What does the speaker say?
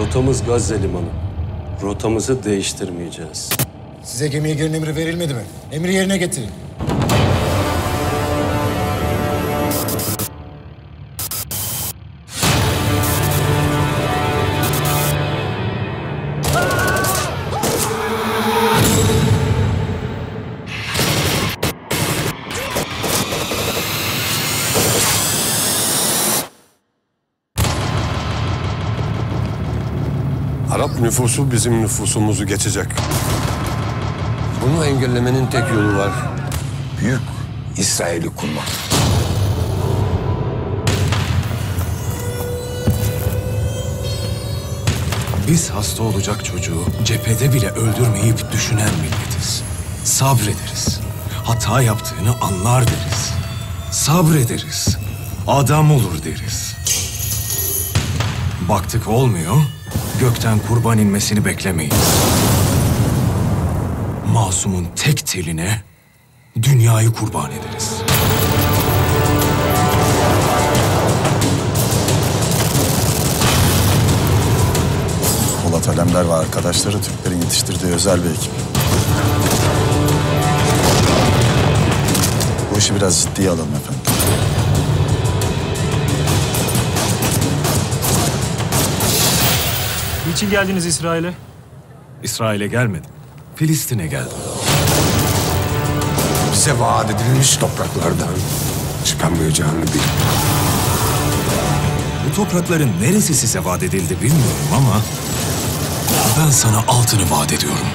Rotamız Gazze Limanı. Rotamızı değiştirmeyeceğiz. Size gemiye girin emri verilmedi mi? Emri yerine getirin. Arap nüfusu bizim nüfusumuzu geçecek. Bunu engellemenin tek yolu var. Büyük İsrail'i kurmak. Biz hasta olacak çocuğu cephede bile öldürmeyip düşünen milletiz. Sabrederiz. Hata yaptığını anlar deriz. Sabrederiz. Adam olur deriz. Baktık olmuyor, gökten kurban inmesini beklemeyiz. Masumun tek teline dünyayı kurban ederiz. Polat Alemdar ve arkadaşları Türklerin yetiştirdiği özel bir ekip. Bu işi biraz ciddiye alalım efendim. Niçin geldiniz İsrail'e? İsrail'e gelmedim. Filistin'e geldim. Bize vaat edilmiş topraklardan çıkamayacağını bil. Bu toprakların neresi size vaat edildi bilmiyorum ama ben sana altını vaat ediyorum.